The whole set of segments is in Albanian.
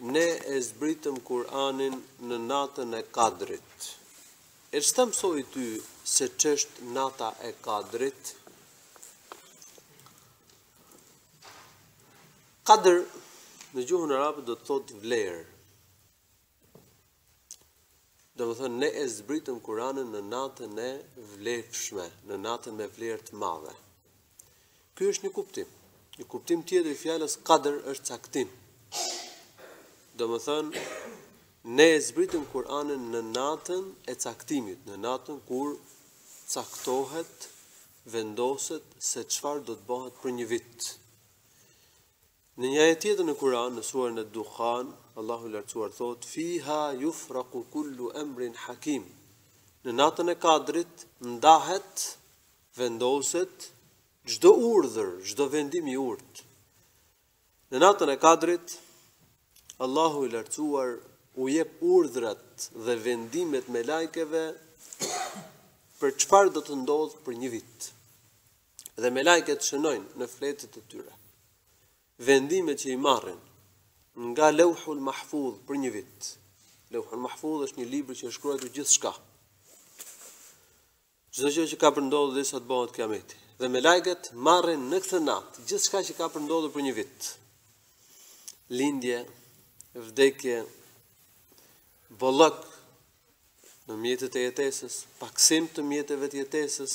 Ne e zbritëm Kur'anin në natën e Kadrit. E ç'të mësoi ty se ç'është nata e Kadrit? Kadr në gjuhën arabe do të thotë vlerë. Domethënë ne e zbritëm Kur'anin në natën e vlefshme, në natën me vlerë të madhe. Ky është një kuptim. Një kuptim tjetër i fjalës kadr është caktim. Domethënë ne e zbritëm Kur'anin në natën e caktimit, në natën kur caktohet, vendoset se çfarë do të bëhet për një vit. Në një ajet tjetër në Kur'an, në surën Ad-Dukhan, Allahu i Lartësuar thotë: "Fiha yufraqu kullu amrin hakim." Në natën e Kadrit ndahet, vendoset çdo urdhër, çdo vendim i urtë. Në natën e Kadrit Allahu i Lartësuar u jep urdhrat dhe vendimet melajkeve për çfarë do të ndodhë për një vit. Dhe melajket shënojnë në fletët e tyre vendimet që i marrin nga Lauhul Mahfuz për një vit. Lauhul Mahfuz është një libër që është shkruar gjithçka. Çdo gjë që ka për ndodhur derisa të bëhet kiameti. Dhe melajket marrin në këtë natë gjithçka që ka për ndodhur për një vit. Lindje, vdekje, bollëk në mjetet e jetesës, pakësim të mjeteve të jetesës,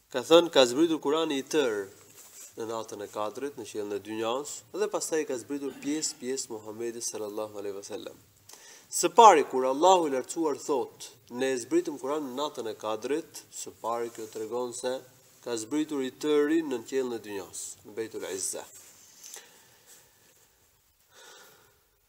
Ka thënë, Ka zbritur Kurani i tërë në natën e Kadrit në qiellin e dynjasë dhe pastaj i ka zbritur pjesë pjesë Muhamedit sallallahu alejhi ve sellem. Së pari kur Allahu i lartësuar thotë, ne e zbritëm Kur'anin në natën e Kadrit, së pari kjo tregon se ka zbritur i tëri në qiellin e dynjasë, në Beitul Izza.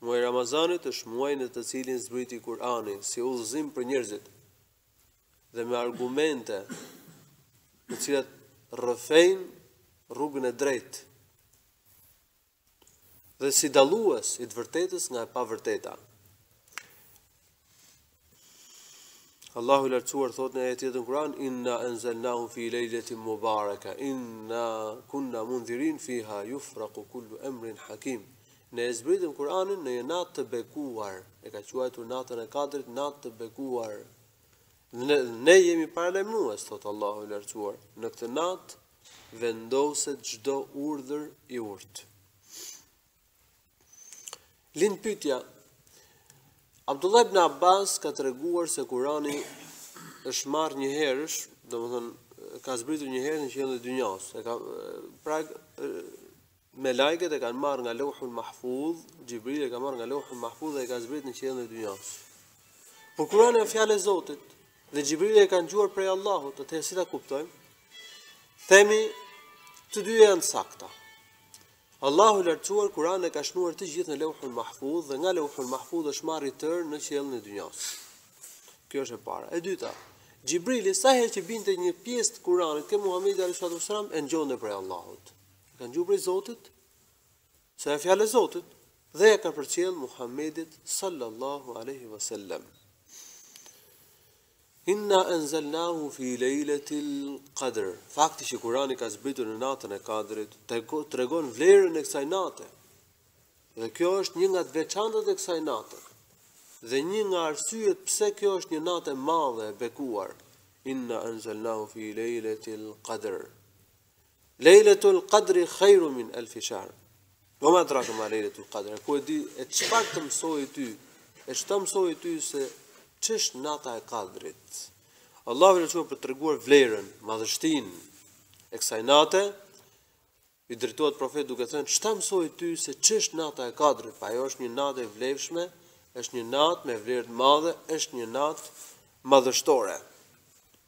Muaji i Ramazanit është muaji në të cilin zbriti Kur'ani si udhëzim për njerëzit dhe me argumente të cilat rrëfejnë rrugën e drejtë dhe si dallues i të vërtetës nga e pavërteta. Allahu i lartësuar thotë në një ajet tjetër në Kur'an inna anzalnahu fi lejletin mubaraka inna kunna mundhirin fiha yufraqu kullu amrin hakim ne e zbritëm Kur'anin në një natë të bekuar e ka quajtur natën e Kadrit natë të bekuar ne, ne jemi paralajmërues thotë Allahu i lartësuar në këtë natë vendoset çdo urdhër i urtë Lind pyetja. Abdullah ibn Abbas ka treguar se Kurani është marrë një herësh, domethënë ka zbritur një herë në qiellin e dynjasë. E ka pra melaiket e kanë marrë nga Lauhul Mahfuz, Xhibrili e ka marrë nga Lauhul Mahfuz dhe e ka zbritur në qiellin e dynjasë. Por Kurani është fjalë e Zotit dhe Xhibrili e ka ngjuar prej Allahut, atëherë si ta kuptojmë? Themi të dyja janë të sakta. Allahu i Lartësuar Kur'anin e ka shënuar të gjithë në Lewhul Mahfudh dhe nga Lewhul Mahfudh është marrë i tërë në qiellin e dynjasë. Kjo është e para. E dyta, Xhibrili sa herë që binte një pjesë të Kur'anit te Muhamedi alayhi salatu wasalam e ngjonte prej Allahut. E ka ngjuar prej Zotit, se a fjalë e Zotit dhe ia ka përcjell Muhamedit sallallahu alaihi wasallam. Inna anzalnahu fi lejletil qadr Fakti që Kurani ka zbritur në natën e Kadrit tregon vlerën e kësaj nate. Dhe kjo është një nga të veçantat e kësaj nate. Dhe një nga arsyet pse kjo është një natë e madhe e bekuar. Inna anzalnahu fi lejletil qadr. Lejletul Qadri khairun min alfi shahr. Wa ma adraka ma Lejletul Qadri. Ku e di e çfarë të mësoi ty? E çfarë mësoi ty se ç'është nata e Qadrit? Allahu i lartë për të treguar vlerën, madhështinë e kësaj nate. I drejtohet profetit duke thënë, "Çfarë mësoi ty se ç'është nata e Qadrit? Pra ajo është një natë e vlefshme, është një natë me vlerë të madhe, është një natë madhështore."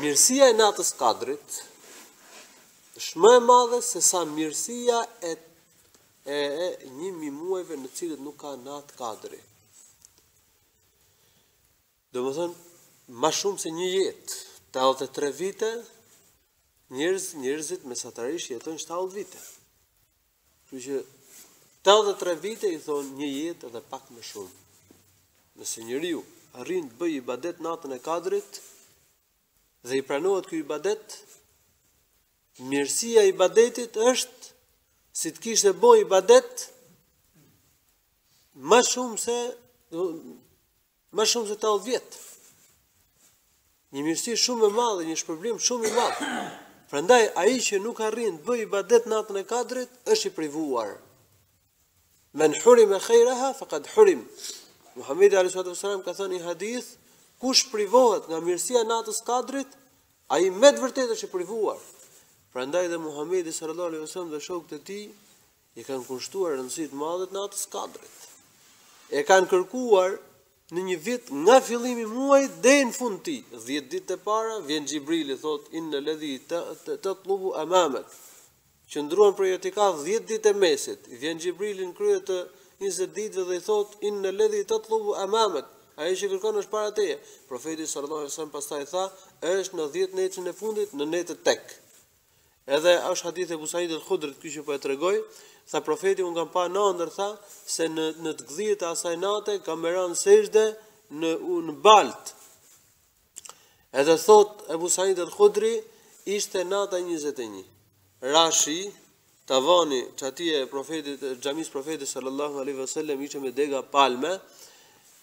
Mirësia e natës kadrit është më e madhe se sa mirësia e e, e një mi muajve në të cilët nuk ka natë kadri. Domethënë, ma shumë se një jetë, 83 vite, njërz, njërzit mesatarisht jetojnë 70 vite. Kështu që 83 vite i thonë një jetë edhe pak më shumë. Nëse njeriu arrin të bëjë ibadet natën e Kadrit dhe i pranohet ky ibadet, mirësia e ibadetit është si të kishte bo ibadet ma shumë se Më shumë se 80 vjet. Një mirësi shumë e madhe, një shpërblim shumë i madh. Prandaj ai që nuk arrin të bëjë ibadet natën e Kadrit është i privuar. Men hurima khairaha faqad hurim. Muhamedi alayhi salatu wasalam ka thënë një hadith, kush privohet nga mirësia e natës Kadrit, ai me të vërtetë është i privuar. Prandaj dhe Muhamedi sallallahu alaihi wasallam dhe shokët e tij I kanë kushtuar rëndësi të madhe natës Kadrit. E kanë kërkuar në një vit nga fillimi i muajit deri në fund tij, 10 ditët e para vjen Xhibrili thot inna ladhi tatlubu amamak. Qëndruan për itikaf 10 ditët e mesit. Vjen Xhibrili në krye të 20 ditëve dhe i thot inna ladhi tatlubu amamak. Ajo që kërkon është para teje. Profeti sallallahu alajhi wasallam pastaj tha, është në 10 netët e fundit në netët tek. Edhe është hadith i Ebu Said al-Khudrit ky që po e tregoj, tha profeti un kam pa në ëndër tha se në në të gdhirë të asaj nate kam me ra në sexhde në balt. Edhe thot Ebu Said al-Khudri ishte nata 21. Ra shi, tavani çatia e profetit xhamis profetit sallallahu alaihi wasallam ishte me dega palme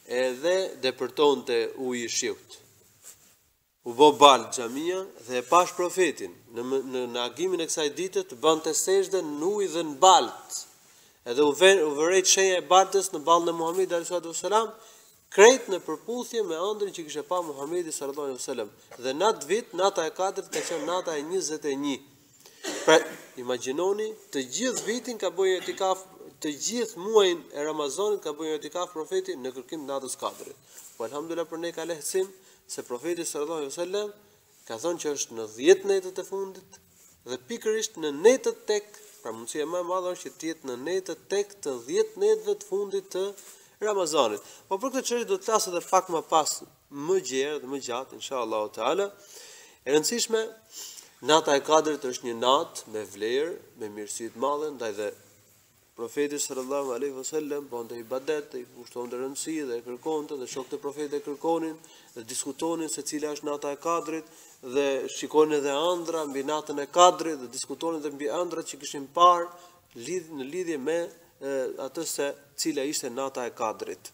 edhe depërtonte uji i shiut. U bë baltë xhamia dhe e pashë Profetin, në në në agimin e kësaj dite, të bënte sexhde në ujë dhe në baltë. Edhe u vë u vërejt shenja e baltës në ballin e Muhamedit alejhi salatu vesselam, krejt në përputhje me ëndrrën që kishte pa Muhamedi sallallahu alejhi vesellem. Dhe në atë vit, nata e Kadrit ka qenë nata e 21. Pra, imagjinoni, të gjithë vitin ka bënë itikaf, të gjithë muajin e Ramazanit ka bënë itikaf Profeti në kërkim të natës Kadrit. Po alhamdulillah për ne ka lehtësim, se Profeti sallallahu alejhi ve sellem ka thënë që është në 10 netët e fundit dhe pikërisht në netët tek, pra mundësia më e madhe është që të jetë në netët tek të 10 netëve të fundit të Ramazanit. Po për këtë çështje do të flas edhe pak më pas më gjerë dhe më gjatë inshallah taala. E rëndësishme nata e Kadrit është një natë me vlerë, me mirësi të madhe, ndaj dhe Profeti sallallahu alejhi ve sellem bënte ibadet, i kushtonte rëndësi dhe e kërkonte dhe shokët e profetit e kërkonin dhe diskutonin se cila është nata e Kadrit dhe shikonin edhe ëndrra mbi natën e Kadrit dhe diskutonin edhe mbi ëndrrat që kishin parë lidh në lidhje me atë se cila ishte nata e Kadrit.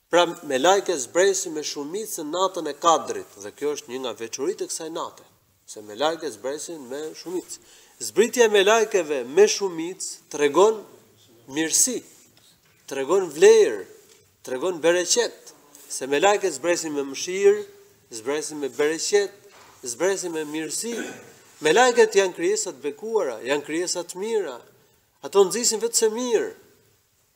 Pra melaiket zbresin me shumicë në natën e Kadrit dhe kjo është një nga veçoritë e kësaj nate, se melaiket zbresin me shumicë. Zbritja e melaikeve me shumicë tregon mirësi, tregon vlerë, tregon bereqet, se melaiket zbresin me mëshirë, zbresin me bereqet, zbresin me mirësi. Melaiket janë krijesa të bekuara, janë krijesa të mira. Ato nxisin veçse mirë.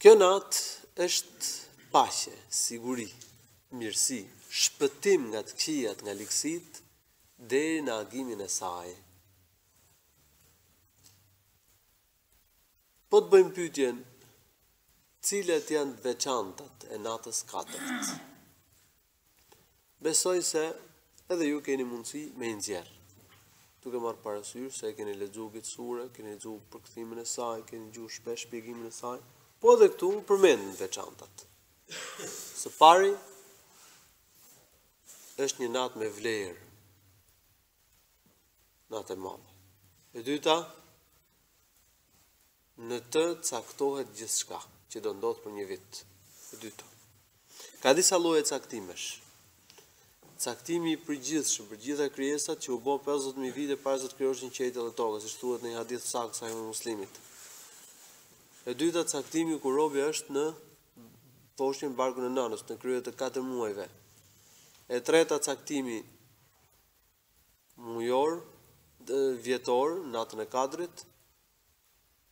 Kjo natë është paqe, siguri, mirësi, shpëtim nga të këqijat, nga ligësitë deri në agimin e saj. Po të bëjmë pyetjen, cilat janë të veçantat e natës Kadrit? Besoj se edhe ju keni mundësi me i nxjerrë. Duke marrë parasysh se e keni lexuar këtë sure, keni lexuar përkthimin e saj, keni dëgjuar shpesh shpjegimin e saj, po edhe këtu përmenden veçantitë. Së pari është një natë me vlerë. Natë e madhe. E dyta Në të caktohet gjithçka që do ndodhë për një vit. E dyta. Ka disa lloje caktimesh. Caktimi i përgjithshëm për gjitha krijesat që u bë 50000 vite para se të krijoheshin qiejt dhe toka, siç thuhet në një hadith saktë Sahih Muslimit. E dyta, caktimi kur robi është në poshtjen barkun e nënës, në krye të 4 muajve. E treta, caktimi mujor, vjetor, natën e Kadrit,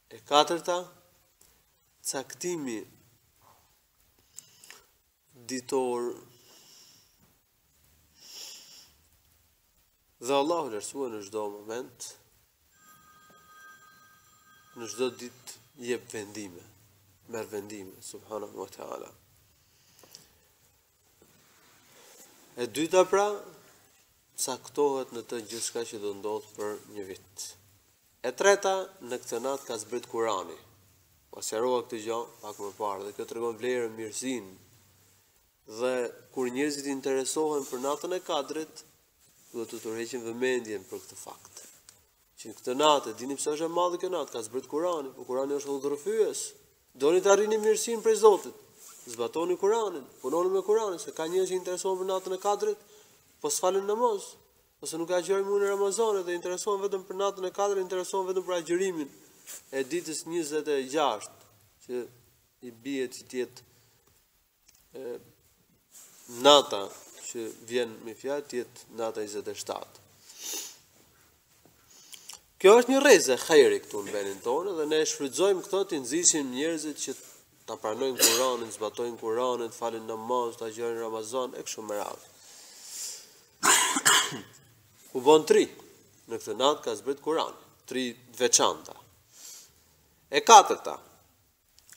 E katërta, caktimi ditor dhe Allahu i lartësuar në çdo moment, në çdo ditë jep vendime, merr vendime, subhanahu wa ta'ala. E dyta pra, caktohet në të gjithçka që do ndodhë për një vit. E treta, në këtë natë ka zbrit Kurani. Po sqarova këtë gjo, pak më parë, dhe kjo tregon vlerën, mirësinë. Dhe kur njerëzit interesohen për natën e Kadrit, duhet të tërheqin vëmendjen për këtë fakt. Që këtë natë, dini pse është e madhe kjo natë, ka zbrit Kurani, po Kurani është udhërrëfyes. Doni të arrini mirësinë prej Zotit, zbatoni Kur'anin, punoni me Kur'anin, se ka njerëz që interesohen për natën e Kadrit, po s'falën namaz, ose nuk agjërojnë Ramazan dhe interesohen vetëm për natën e Kadrit, interesohen vetëm për agjërimin e ditës 26, që i bie që të jetë e, nata që vjen me një fjalë të jetë nata 27. Kjo është një rreze hajri këtu në vendin tonë dhe ne shfrytëzojmë këto t'i nxisim njerëzit që ta pranojnë Kur'anin, ta zbatojnë Kur'anin, të falin namaz, të agjërojnë Ramazan e kështu me radhë. U bon tri në këtë natë ka zbrit Kur'ani, tri veçanta. E katërta,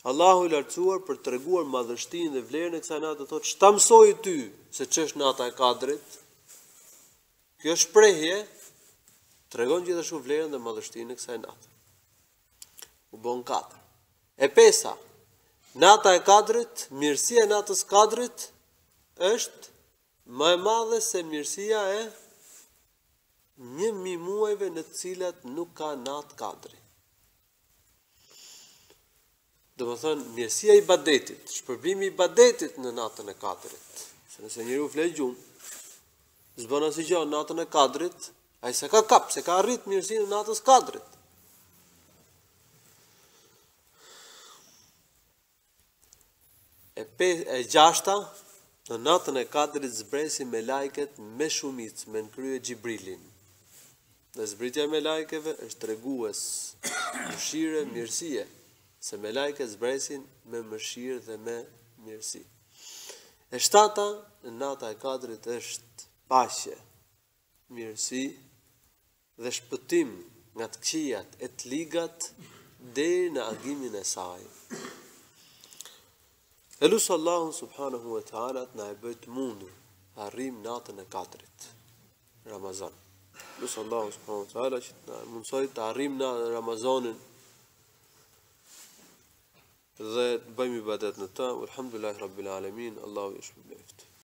Allahu i Lartësuar për të treguar madhështinë dhe vlerën e kësaj nate thotë: "Ç'ta mësoi ty se ç'është nata e Kadrit?" Kjo shprehje tregon gjithashtu vlerën dhe madhështinë e kësaj nate. U bon katër. E pesa, nata e Kadrit, mirësia e natës Kadrit është më e madhe se mirësia e një mijë muajve në të cilat nuk ka natë Kadri. Domethënë, mirësia e ibadetit, shpërblimi i ibadetit në natën e kadrit. Se nëse njeriu fle gjumë, s'bën asnjë gjë në natën e kadrit, ai s'e ka kap, s'e ka arrit mirësinë e natës kadrit. E pesë e gjashta në natën e Kadrit zbresin melaiket me shumicë me në krye Xhibrilin. Dhe zbritja e melaikeve është tregues mëshire, mirësie, se melaiket zbresin me mëshirë dhe me mirësi. E shtata, në nata e kadrit është paqe, mirësi, dhe shpëtim nga të këqijat e të ligat deri në agimin e saj. E lus Allahun subhanahu wa ta'ala të na e bëjë të mundur t'arrim natën e Kadrit, Ramazan. E lus Allahun subhanahu wa ta'ala që të na e mundësojë të arrim natën e Ramazanin dhe të bëjmë ibadet në ta, Alhamdulillahi Rabbil Alemin, Allahu ju shpërbleftë.